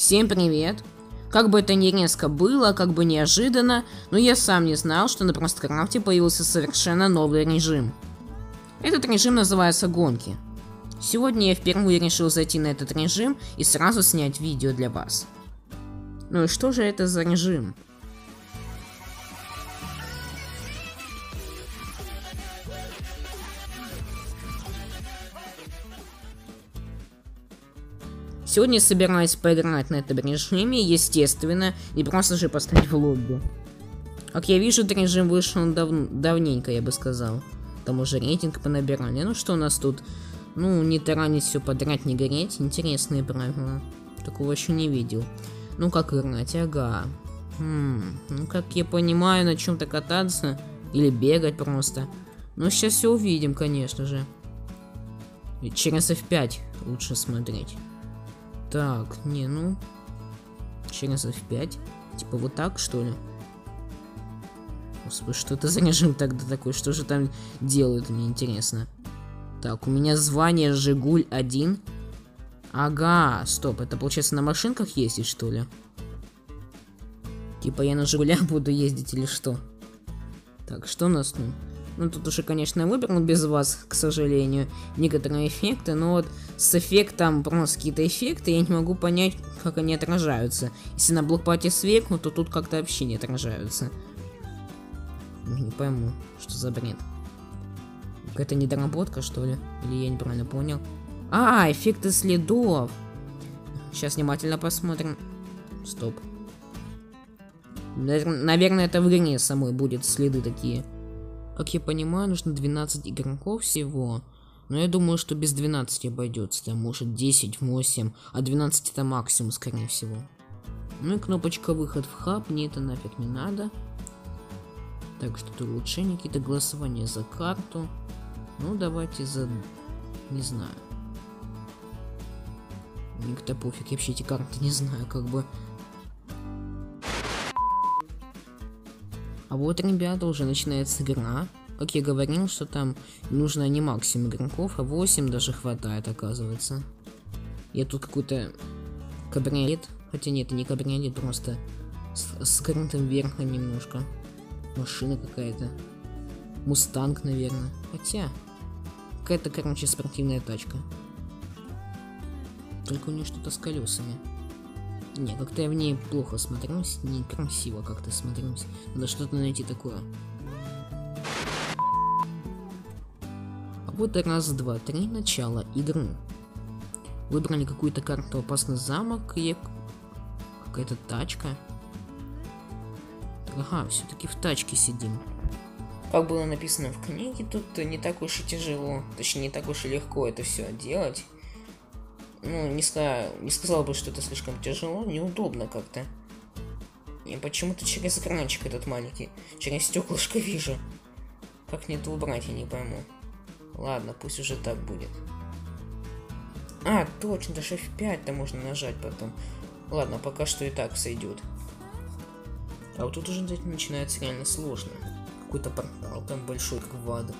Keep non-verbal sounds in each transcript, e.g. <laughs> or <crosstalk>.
Всем привет! Как бы это ни резко было, как бы неожиданно, но я сам не знал, что на Просткрафте появился совершенно новый режим. Этот режим называется гонки. Сегодня я впервые решил зайти на этот режим и сразу снять видео для вас. Ну и что же это за режим? Сегодня собираюсь поиграть на этом режиме, естественно, и просто же поставить в лобби. Как я вижу, этот режим вышел дав давненько, я бы сказал. Там уже рейтинг понабирали. Ну что у нас тут? Ну, не таранить все подряд, не гореть. Интересные правила. Такого еще не видел. Ну, как играть? Ага. Хм, ну, как я понимаю, на чем-то кататься. Или бегать просто. Ну, сейчас все увидим, конечно же. Через F5 лучше смотреть. Так, не, ну... Через F5. Типа вот так, что ли? Господи, что это за режим тогда такой? Что же там делают, мне интересно. Так, у меня звание Жигуль 1. Ага, стоп, это получается на машинках ездить, что ли? Типа я на Жигулях буду ездить или что? Так, что у нас тут? Ну, тут уже, конечно, выбрал без вас, к сожалению, некоторые эффекты, но вот с эффектом просто какие-то эффекты, я не могу понять, как они отражаются. Если на блокпате сверху, то тут как-то вообще не отражаются. Не пойму, что за бред. Какая-то недоработка, что ли? Или я неправильно понял? А, эффекты следов. Сейчас внимательно посмотрим. Стоп. Наверное, это в игре самой будет следы такие. Как я понимаю, нужно 12 игроков всего. Но я думаю, что без 12 обойдется. Там может 10, 8, а 12 это максимум, скорее всего. Ну и кнопочка выход в хаб, мне это нафиг не надо. Так, что-то улучшение, какие-то голосования за карту. Ну, давайте за... Не знаю. Мне-то пофиг, я вообще эти карты не знаю, как бы... А вот, ребята, уже начинается игра. Как я говорил, что там нужно не максимум игроков, а 8 даже хватает, оказывается. Я тут какой-то кабриолет. Хотя нет, это не кабриолет, просто с скрытым верхом немножко. Машина какая-то. Мустанг, наверное. Хотя, какая-то, короче, спортивная тачка. Только у нее что-то с колесами. Не, как-то я в ней плохо смотрюсь, некрасиво как-то смотрюсь. Надо что-то найти такое. А вот раз, два, три, начало игры. Выбрали какую-то карту опасный замок и какая-то тачка. Ага, все-таки в тачке сидим. Как было написано в книге, тут не так уж и тяжело, точнее не так уж и легко это все делать ну, не, ска... не сказал бы, что это слишком тяжело, неудобно как-то. Я почему-то через экранчик этот маленький, через стеклышко вижу. Как мне это убрать, я не пойму. Ладно, пусть уже так будет. А, точно, даже F5-то можно нажать потом. Ладно, пока что и так сойдет. А вот тут уже начинается реально сложно. Какой-то портал там большой, как в аду.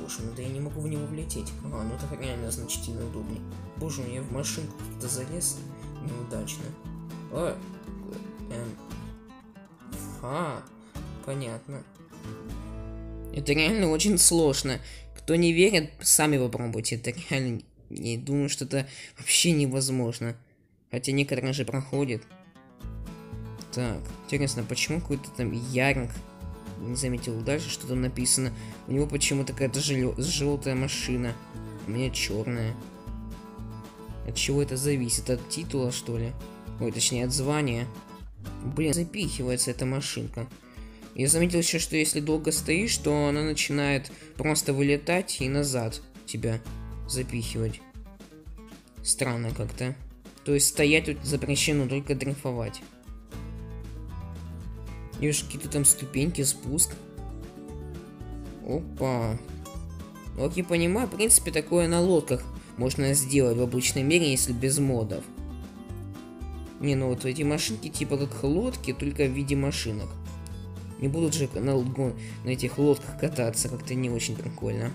Боже, ну да я не могу в него влететь. А, ну это реально значительно удобнее. Боже, я в машинку как-то залез неудачно. А, эм. А, понятно. Это реально очень сложно. Кто не верит, сами попробуйте. Это реально... Не думаю, что это вообще невозможно. Хотя некоторые же проходят. Так, интересно, почему какой-то там Яринг не заметил дальше, что там написано. У него почему-то какая-то желтая машина. У меня черная. От чего это зависит? От титула, что ли? Ой, точнее, от звания. Блин, запихивается эта машинка. Я заметил еще, что если долго стоишь, то она начинает просто вылетать и назад тебя запихивать. Странно как-то. То есть стоять тут запрещено, только дрейфовать. И уж какие-то там ступеньки, спуск. Опа. Ну, как я понимаю, в принципе, такое на лодках можно сделать в обычном мире, если без модов. Не, ну вот эти машинки типа как лодки, только в виде машинок. Не будут же на, на этих лодках кататься, как-то не очень прикольно.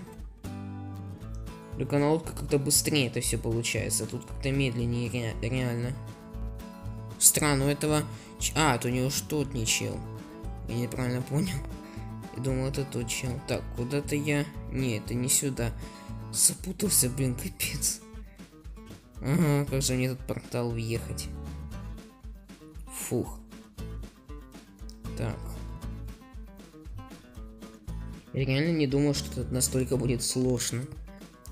Только на лодках как-то быстрее это все получается, тут как-то медленнее ре реально. Странно, у этого... А, то у него что тот не чел. Я неправильно понял. Я думал, это тот чел. Так, куда-то я... Не, это не сюда. Запутался, блин, капец. Ага, как же мне этот портал въехать? Фух. Так. Я реально не думал, что это настолько будет сложно.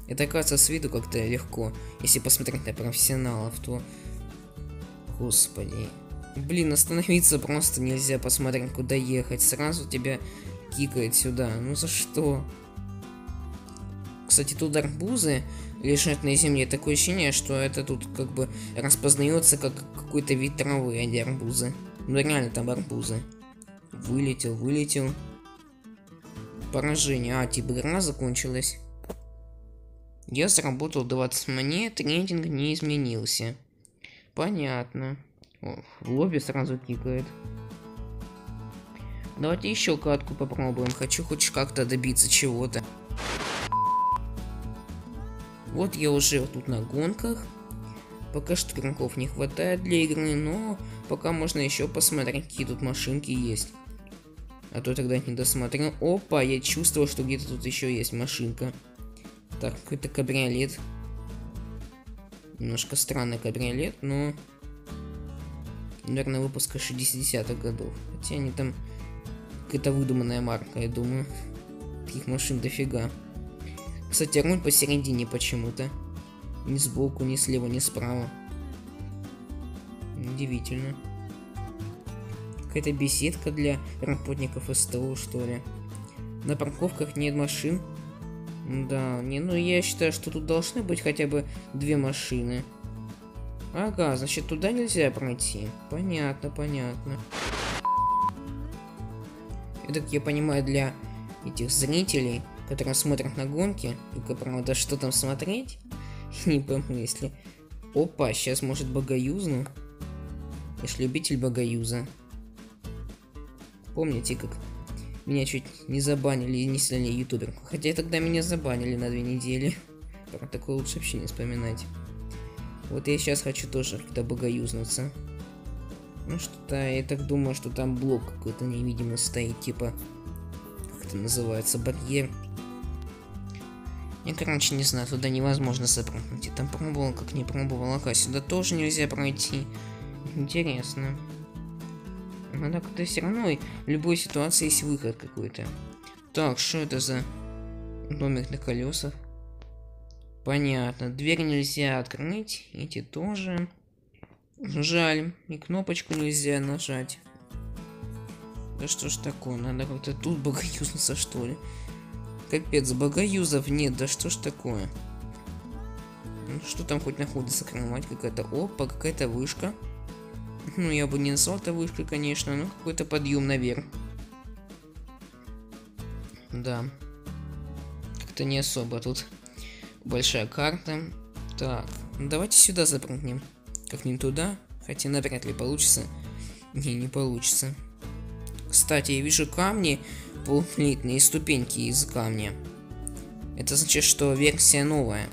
Это кажется с виду как-то легко. Если посмотреть на профессионалов, то... Господи. Блин, остановиться просто нельзя посмотреть, куда ехать. Сразу тебя кикает сюда. Ну за что? Кстати, тут арбузы лежат на земле. Такое ощущение, что это тут как бы распознается как какой-то вид травы, а не арбузы. Ну реально там арбузы. Вылетел, вылетел. Поражение. А, типа игра закончилась. Я заработал 20 монет, рейтинг не изменился. Понятно. О, в лобби сразу кикает. Давайте еще катку попробуем. Хочу хоть как-то добиться чего-то. Вот я уже тут на гонках. Пока что игроков не хватает для игры, но пока можно еще посмотреть, какие тут машинки есть. А то тогда не досмотрел. Опа, я чувствовал, что где-то тут еще есть машинка. Так, какой-то кабриолет. Немножко странный кабриолет, но... Наверное, выпуска 60-х годов. Хотя они там... Какая-то выдуманная марка, я думаю. Таких машин дофига. Кстати, руль посередине почему-то. Ни сбоку, ни слева, ни справа. Удивительно. Какая-то беседка для работников СТО, что ли. На парковках нет машин. Да, не, ну я считаю, что тут должны быть хотя бы две машины. Ага, значит туда нельзя пройти. Понятно, понятно. Это, как я понимаю, для этих зрителей, которые смотрят на гонки. Только, правда, что там смотреть? <laughs> Не пойму, если... Опа, сейчас может богоюзну. Я ж любитель богоюза. Помните, как меня чуть не забанили и не сняли ютубер. Хотя тогда меня забанили на две недели. <laughs> Про такое лучше вообще не вспоминать. Вот я сейчас хочу тоже как-то богоюзнуться. Ну что-то я так думаю, что там блок какой-то невидимый стоит, типа... Как это называется? Барьер. Я, короче, не знаю, туда невозможно запрыгнуть. Я там пробовал, как не пробовал, а сюда тоже нельзя пройти. Интересно. Но так это все равно в любой ситуации есть выход какой-то. Так, что это за домик на колесах? Понятно. Дверь нельзя открыть. Эти тоже. Жаль. И кнопочку нельзя нажать. Да что ж такое? Надо как-то тут богоюзнуться, что ли? Капец, богоюзов нет. Да что ж такое? Ну, что там хоть находится? Кровать какая-то. Опа, какая-то вышка. Ну, я бы не назвал это вышкой, конечно, но какой-то подъем наверх. Да. Как-то не особо тут большая карта. Так, ну давайте сюда запрыгнем. Как не туда, хотя навряд ли получится. Не, не получится. Кстати, я вижу камни полуплитные ступеньки из камня. Это значит, что версия новая.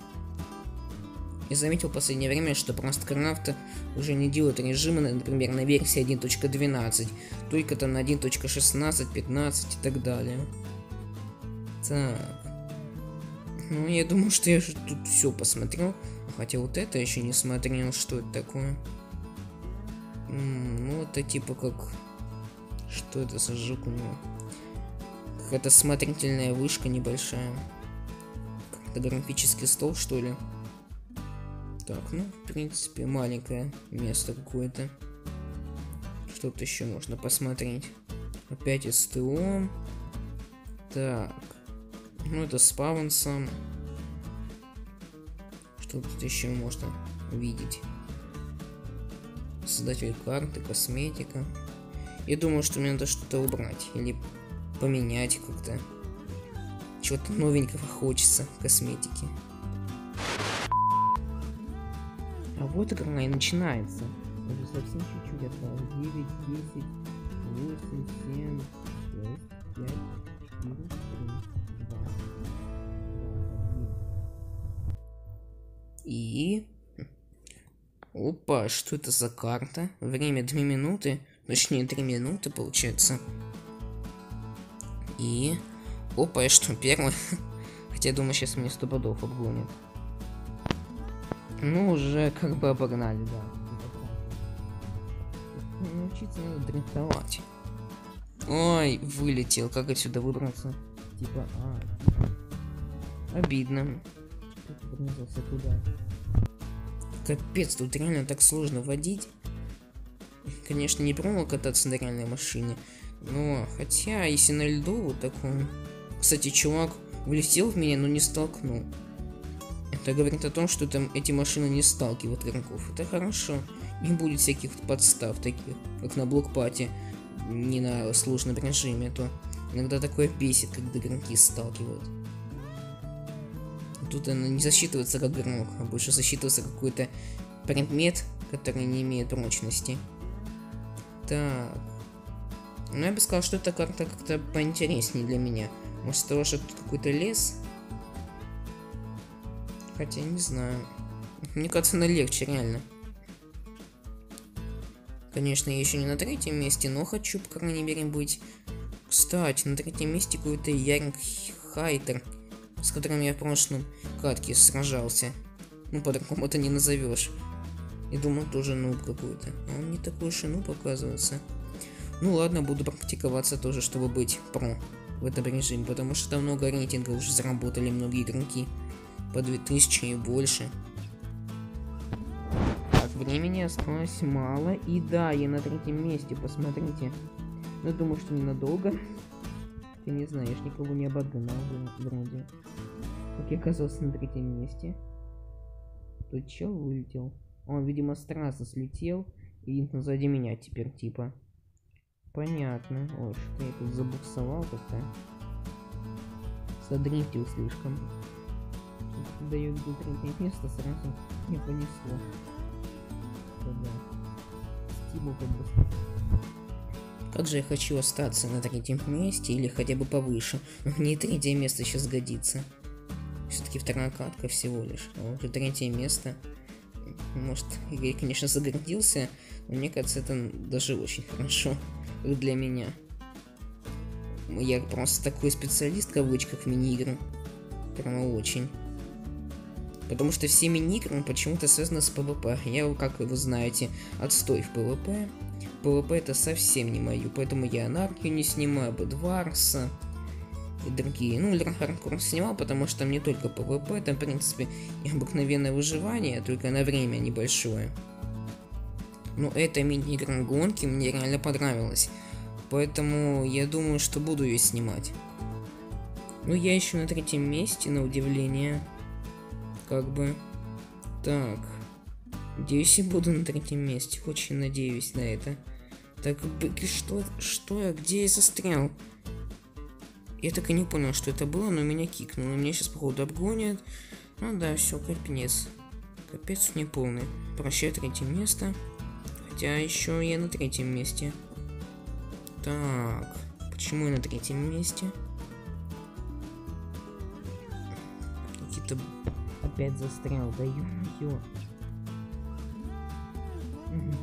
Я заметил в последнее время, что просто Крафт уже не делают режимы, например, на версии 1.12, только там на 1.16, 15 и так далее. Так. Ну, я думаю, что я же тут все посмотрел. Хотя вот это еще не смотрел, что это такое. М -м, ну, это типа как... Что это за жук у него? Какая-то смотрительная вышка небольшая. Как-то графический стол, что ли? Так, ну, в принципе, маленькое место какое-то. Что-то еще можно посмотреть. Опять СТО. Так. Ну, это с павансом. Что тут еще можно увидеть? Создатель карты, косметика. Я думаю, что мне надо что-то убрать. Или поменять как-то. Чего-то новенького хочется в косметике. А вот игра и начинается. Уже совсем чуть-чуть осталось. 9, 10, 8, 7, 6, 5, 4, 3, 2, 2, 1. И... Опа, что это за карта? Время 2 минуты. Точнее, 3 минуты, получается. И... Опа, я что, первый? <laughs> Хотя, думаю, сейчас мне сто подов обгонит. Ну, уже как бы обогнали, да. Научиться надо дрифтовать. Ой, вылетел. Как отсюда выбраться? Типа, а... Обидно. Капец, тут реально так сложно водить. Конечно, не пробовал кататься на реальной машине. Но, хотя, если на льду вот таком... Кстати, чувак влетел в меня, но не столкнул. Это говорит о том, что там эти машины не сталкивают игроков. Это хорошо. Не будет всяких подстав таких, как на блокпате, не на сложном режиме, а то иногда такое бесит, когда игроки сталкивают. Тут она не засчитывается как игрок, а больше засчитывается какой-то предмет, который не имеет прочности. Так. Ну, я бы сказал, что эта карта как-то поинтереснее для меня. Может, того, что тут какой-то лес? Хотя, не знаю. Мне кажется, она легче, реально. Конечно, я еще не на третьем месте, но хочу, по крайней мере, быть... Кстати, на третьем месте какой-то Ярик Хайтер, с которым я в прошлом катке сражался. Ну, по-другому это не назовешь. Я думал, тоже нуб какой-то. А он не такой уж и нуб, оказывается. Ну ладно, буду практиковаться тоже, чтобы быть про в этом режиме, потому что там много рейтингов уже заработали многие игроки. По 2000 и больше. Времени осталось мало. И да, я на третьем месте, посмотрите. Но думаю, что ненадолго. Ты не знаешь, никого не обогнал вроде. Как я оказался на третьем месте. Тут чел вылетел. Он, видимо, с трассы слетел. И сзади меня теперь, типа. Понятно. Ой, что я тут забуксовал как-то. Задрифтил слишком. Даю третье место, сразу не понесло да. Стимул как бы. Как же я хочу остаться на третьем месте или хотя бы повыше. Мне третье место сейчас годится. Все-таки вторая катка всего лишь. А уже третье место. Может, я, конечно, загордился, но мне кажется, это даже очень хорошо для меня. Я просто такой специалист, в кавычках, в мини-игры. Прямо очень. Потому что все мини-игры почему-то связаны с PvP. Я, как вы знаете, отстой в PvP. PvP это совсем не мою, поэтому я Анархию не снимаю, Бэдварса и другие. Ну, Хардкор снимал, потому что там не только PvP, там, в принципе, обыкновенное выживание, только на время небольшое. Но эта мини-игра гонки мне реально понравилась. Поэтому я думаю, что буду ее снимать. Ну, я еще на третьем месте, на удивление как бы. Так. Надеюсь, я буду на третьем месте. Очень надеюсь на это. Так, что, что я, где я застрял? Я так и не понял, что это было, но меня кикнуло. Меня сейчас, походу, обгонят. Ну да, все, капец. Капец не полный. Прощай, третье место. Хотя еще я на третьем месте. Так, почему я на третьем месте? Какие-то опять застрял, да ё-моё.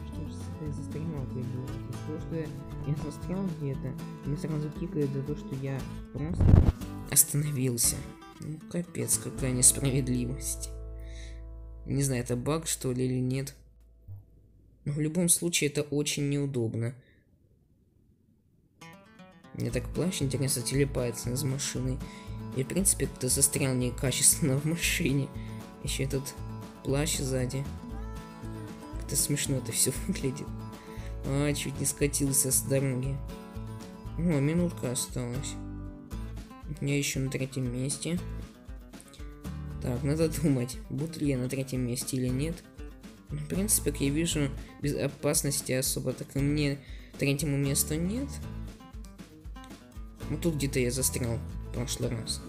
Что ж с застрял ты было? То, что я, я застрял где-то, мне сразу кикает за то, что я просто остановился. Ну, капец, какая несправедливость. Не знаю, это баг, что ли, или нет. Но в любом случае, это очень неудобно. Мне так плащ интересно телепается из машины. И, в принципе, кто застрял некачественно в машине. Еще этот плащ сзади. Как-то смешно это все выглядит. А, чуть не скатился с дороги. О, минутка осталась. Я еще на третьем месте. Так, надо думать, буду ли я на третьем месте или нет. В принципе, как я вижу, безопасности особо так и мне третьему месту нет. Ну тут где-то я застрял прошлый раз.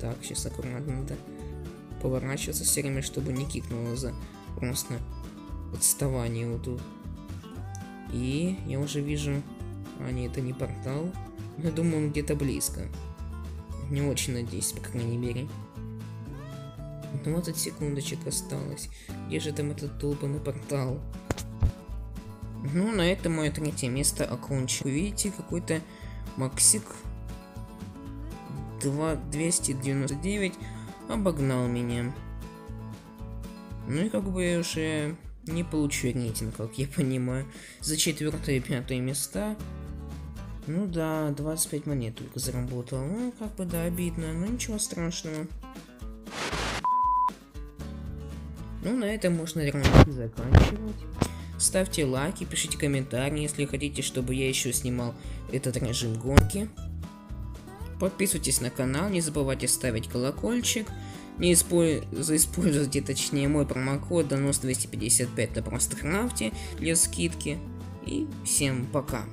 Так, сейчас аккуратно надо поворачиваться все время, чтобы не кикнуло за просто отставание вот тут. И я уже вижу... А, нет, это не портал. Я думаю, он где-то близко. Не очень надеюсь, по крайней мере. 20 секундочек осталось. Где же там этот долбанный портал? Ну, на этом мое третье место окончено. Видите, какой-то Максик 2, 299 обогнал меня. Ну и как бы я уже не получу рейтинг, как я понимаю. За четвертое и пятое места. Ну да, 25 монет только заработал. Ну, как бы да, обидно, но ничего страшного. Ну, на этом можно заканчивать. Ставьте лайки, пишите комментарии, если хотите, чтобы я еще снимал этот режим гонки. Подписывайтесь на канал, не забывайте ставить колокольчик. Не используйте, точнее, мой промокод донос255 на Просткрафте для скидки. И всем пока.